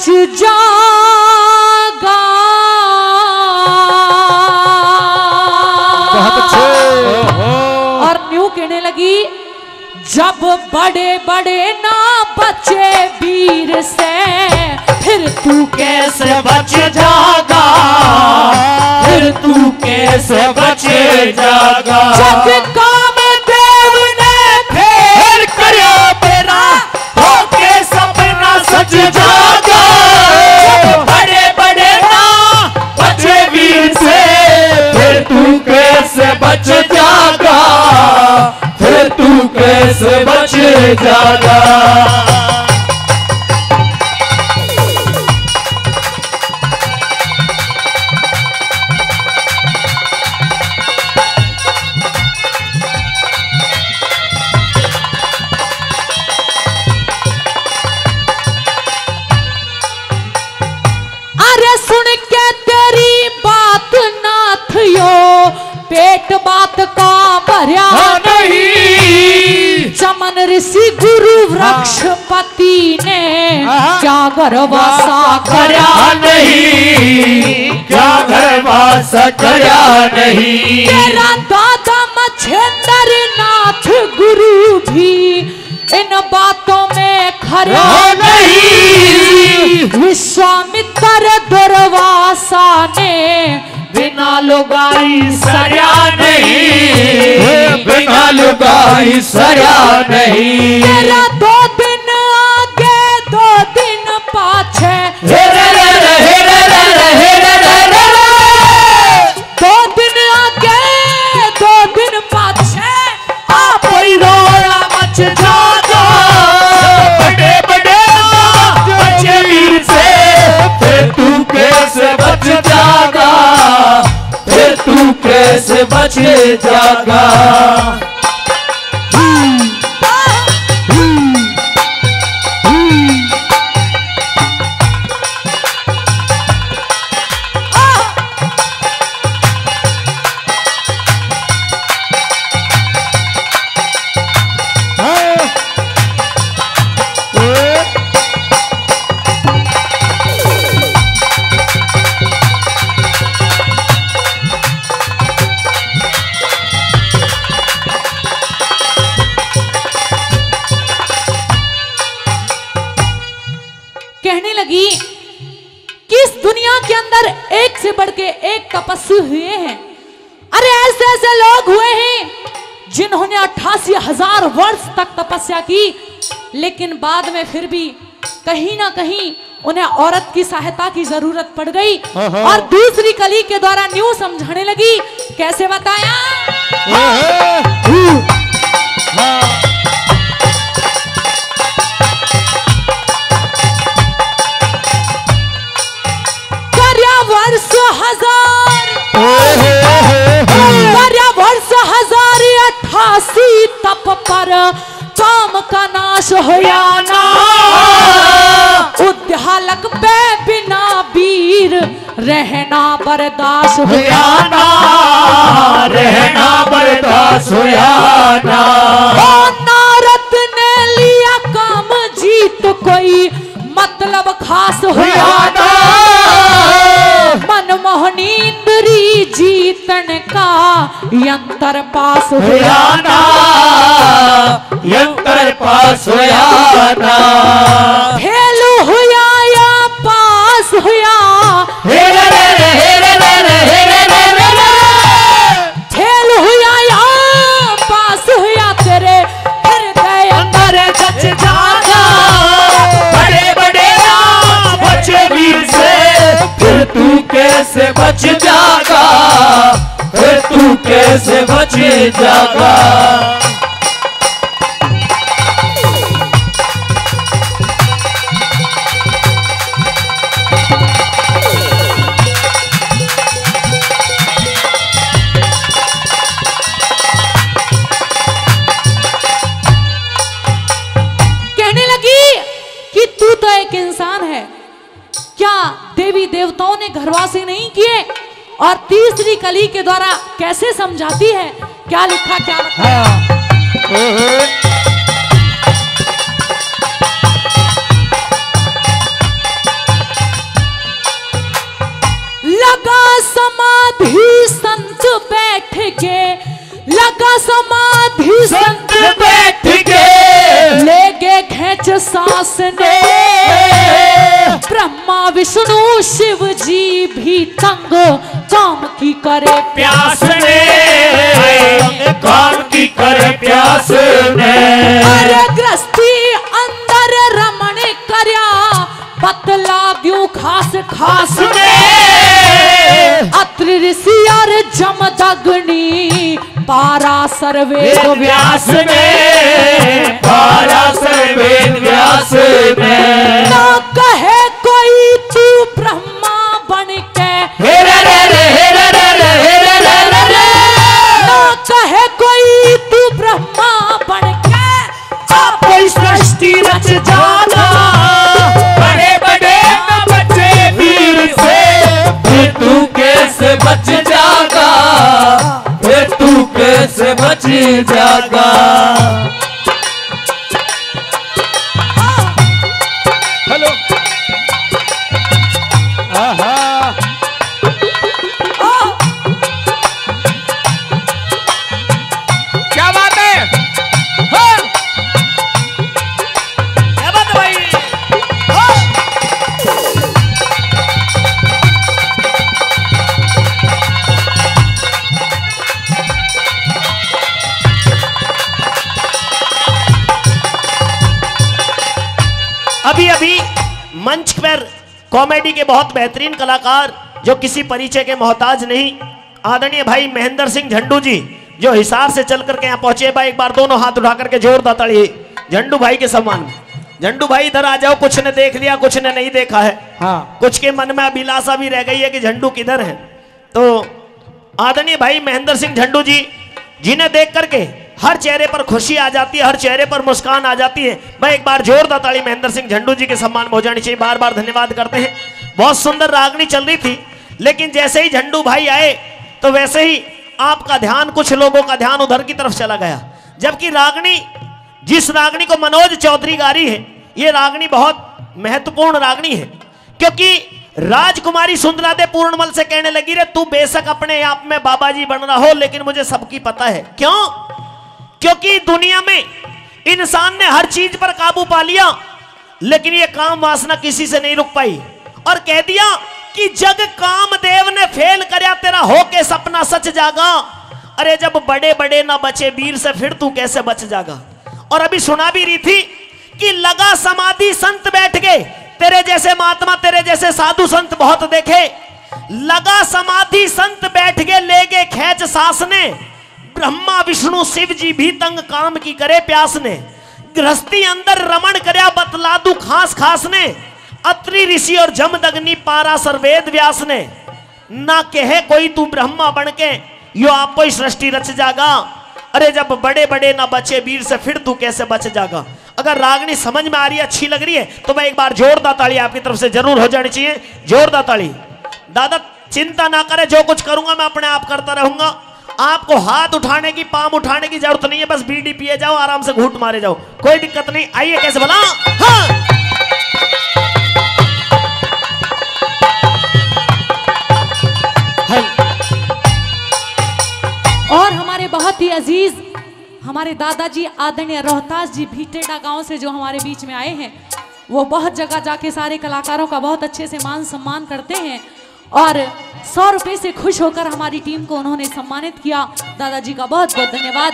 सच जागा बहुत अच्छे। और न्यू कहने लगी जब बड़े बड़े ना बचे वीर से फिर तू कैसे बच जागा फिर तू कैसे बच जागा बच ऋषि गुरु वृक्षपति ने क्या गर्वासा करया करया नहीं। क्या घर वास करया नहीं। तेरा दादा मछेंद्र नाथ गुरु भी इन बातों में खरा नहीं। विश्वामित्र दुर्वासा ने बिना लुगाई सरया नहीं। बिना लुगाई सरया नहीं। तेरा दो जागा। से बढ़ के एक तपस्वी हुए हैं। अरे ऐसे ऐसे लोग हुए हैं जिन्होंने अट्ठासी हज़ार वर्ष तक तपस्या की लेकिन बाद में फिर भी कहीं ना कहीं उन्हें औरत की सहायता की ज़रूरत पड़ गई और दूसरी कली के द्वारा न्यू समझाने लगी कैसे बताया? कर्या वर्ष हज़ार अठासी तप पर काम का नाश होया ना। उद्यालक पे बिना वीर रहना बर्दाश्त होया ना। रहना बर्दाश्त होया ना। नारद ने लिया काम जीत कोई मतलब खास होया जीतन का यंत्र पास होया ना यंत्र पास होया ना कैसे बच जागा? तू कैसे बच जागा? और तीसरी कली के द्वारा कैसे समझाती है? क्या लिखा क्या रखा? लगा समाधि संत बैठ के लगा समाधि संत बैठ के। ले खेच सांस ने। ब्रह्मा विष्णु शिव जी भी तंग काम की करे प्यास ने। काम की करे प्यास ने। अरे ग्रस्ती अंदर रमण करया पतला ग्यू खास खास ने। अत्रि ऋषि और जमदग्नि पारा सर्वे व्यास ने। पारा सर वेद व्यास जागा कॉमेडी के बहुत बेहतरीन कलाकार जो किसी परिचय के मोहताज नहीं। आदरणीय भाई महेंद्र सिंह झंडू जी जो हिसार से चल करके यहाँ पहुँचे भाई एक बार दोनों हाथ उठा करके जोरदार ताड़ी झंडू भाई के सम्मान में। झंडू भाई इधर आ जाओ कुछ ने देख लिया कुछ ने नहीं देखा है। हाँ। कुछ के मन में अभिलाषा भी रह गई है कि झंडू किधर है। तो आदरणीय भाई महेंद्र सिंह झंडू जी जिन्हें देख करके हर चेहरे पर खुशी आ जाती है, हर चेहरे पर मुस्कान आ जाती है। मैं एक बार जोरदार ताली महेंद्र सिंह झंडू जी के सम्मान में हो जानी चाहिए बार बार धन्यवाद करते हैं। बहुत सुंदर रागनी चल रही थी, लेकिन जैसे ही झंडू भाई आए तो वैसे ही आपका ध्यान कुछ लोगों का ध्यान उधर की तरफ़ चला गया। जबकि रागनी, जिस रागनी को मनोज चौधरी गारी है, ये रागनी बहुत महत्वपूर्ण रागनी है, क्योंकि राजकुमारी सुंदरा दे पूर्णमल से कहने लगी, रे, तू बेशक अपने आप में बाबा जी बन रहा हो, लेकिन मुझे सबकी पता है। क्यों? क्योंकि दुनिया में इंसान ने हर चीज़ पर काबू पा लिया, लेकिन ये काम वासना किसी से नहीं रुक पाई और कह दिया कि जग कामदेव ने फेल करया, तेरा हो के सपना सच जागा। अरे जब बड़े बड़े ना बचे, वीर से फिर तू कैसे बच जागा? और अभी सुना भी रही थी कि लगा समाधि संत बैठ गए। तेरे जैसे महात्मा, तेरे जैसे साधु संत बहुत देखे। लगा समाधि संत बैठ गए, ले गए खेच सास ने ब्रह्मा, विष्णु, शिव जी भी तंग काम की करे प्यास ने। गृहस्थी अंदर रमण करया बतला दू खास खास ने। अत्रि ऋषि और जमदग्नि पारा सर्वेद व्यास ने। ना कहे कोई तू ब्रह्मा बन के यो आपको सृष्टि रच जागा। अरे जब बड़े बड़े ना बचे, वीर से फिर तू कैसे बच जागा? अगर रागनी समझ में आ रही है, अच्छी लग रही है तो मैं एक बार जोरदार ताली आपकी तरफ़ से ज़रूर हो जानी चाहिए। जोरदार ताली दादा, चिंता ना करे, जो कुछ करूँगा मैं अपने आप करता रहूँगा। आपको हाथ उठाने की पाम उठाने की ज़रूरत नहीं है, बस बीडी पिए जाओ, आराम से घूट मारे जाओ। कोई दिक्कत नहीं, आइए, कैसे बोला? हाँ। और हमारे बहुत ही अज़ीज़, हमारे दादाजी आदरणीय रोहतास जी भीटेडा गाँव से जो हमारे बीच में आए हैं, वो बहुत जगह जाके सारे कलाकारों का बहुत अच्छे से मान सम्मान करते हैं। और सौ रुपए से खुश होकर हमारी टीम को उन्होंने सम्मानित किया। दादाजी का बहुत बहुत धन्यवाद।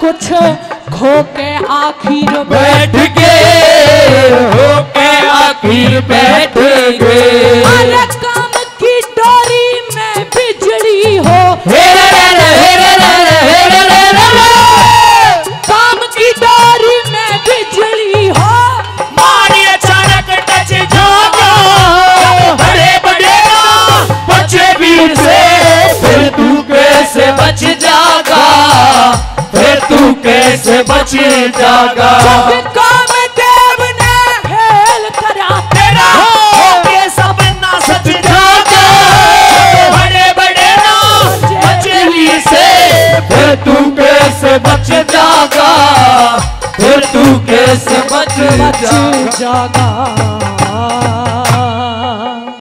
कुछ खो के आखिर बैठ गए खोके आखिर बैठ जागा। काम देव ने हेल करा तेरा होके सब ना सच जागा। बड़े बड़े वीर से फिर तू कैसे बच जागा? फिर तू कैसे बच जागा।